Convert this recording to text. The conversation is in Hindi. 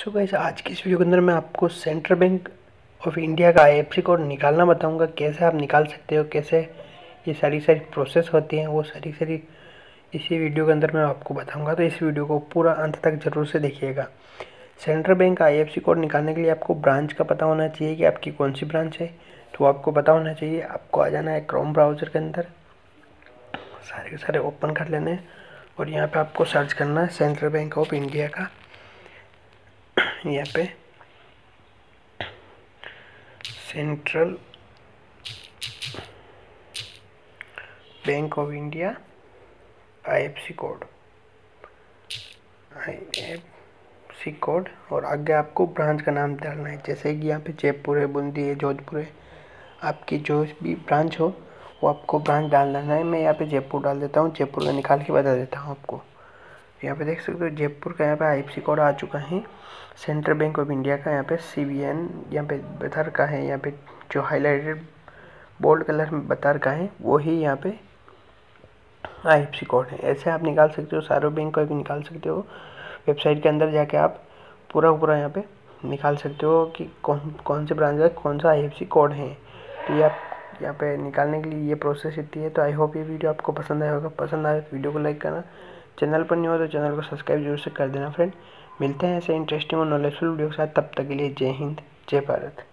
सो so गाइस आज की इस वीडियो के अंदर मैं आपको सेंट्रल बैंक ऑफ़ इंडिया का आईएफसी कोड निकालना बताऊँगा। कैसे आप निकाल सकते हो? कैसे ये सारी सारी प्रोसेस होती हैं, वो सारी सारी इसी वीडियो के अंदर मैं आपको बताऊँगा। तो इस वीडियो को पूरा अंत तक ज़रूर से देखिएगा। सेंट्रल बैंक का आई कोड निकालने के लिए आपको ब्रांच का पता होना चाहिए कि आपकी कौन सी ब्रांच है। तो आपको पता होना चाहिए, आपको आ जाना है क्रोम ब्राउज़र के अंदर। सारे के सारे ओपन कर लेने और यहाँ पे आपको सर्च करना है सेंट्रल बैंक ऑफ़ इंडिया का। यहाँ पे। Central bank of India IFC code IFC code और आगे आपको ब्रांच का नाम डालना है। जैसे कि यहाँ पे जयपुर है, बूंदी है, जोधपुर है। आपकी जो भी ब्रांच हो, वो आपको ब्रांच डाल देना है। मैं यहाँ पे जयपुर डाल देता हूँ। जयपुर का निकाल के बता देता हूँ आपको। यहाँ पे देख सकते हो जयपुर का यहाँ पे आई कोड आ चुका है। सेंट्रल बैंक ऑफ़ इंडिया का यहाँ पे सी बी एन यहाँ पे बता का है। यहाँ पे जो हाईलाइटेड बोल्ड कलर में बता रखा है वो ही यहाँ पे आई एफ़ सी कोड है। ऐसे आप निकाल सकते हो, सारे बैंक का भी निकाल सकते हो। वेबसाइट के अंदर जाके आप पूरा पूरा यहाँ पे निकाल सकते हो कि कौन कौन से ब्रांच का कौन सा आई कोड है। तो ये आप यहाँ पे निकालने के लिए ये प्रोसेस इतनी है। तो आई होप ये वीडियो आपको पसंद आया होगा। पसंद आए तो वीडियो को लाइक करना। चैनल पर नहीं हो तो चैनल को सब्सक्राइब ज़रूर से कर देना फ्रेंड मिलते हैं ऐसे इंटरेस्टिंग और नॉलेजफुल वीडियो के साथ. तब तक के लिए जय हिंद, जय भारत.